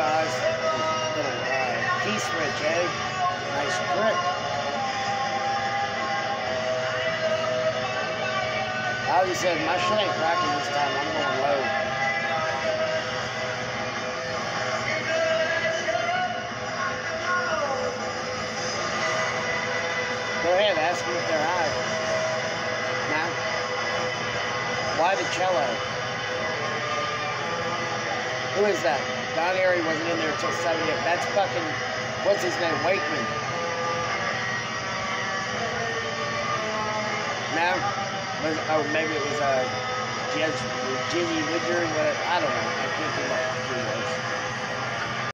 guys. Little uh, key switch, eh? Nice grip. Said, my shit ain't cracking this time. I'm going low. Go ahead, ask me if they're high. Now, why the cello? Who is that? Don Airey wasn't in there until 70. That's fucking, what's his name? Wakeman. Now, was, oh, maybe it was uh, Jizzy Widger, whatever. I don't know. I think it was.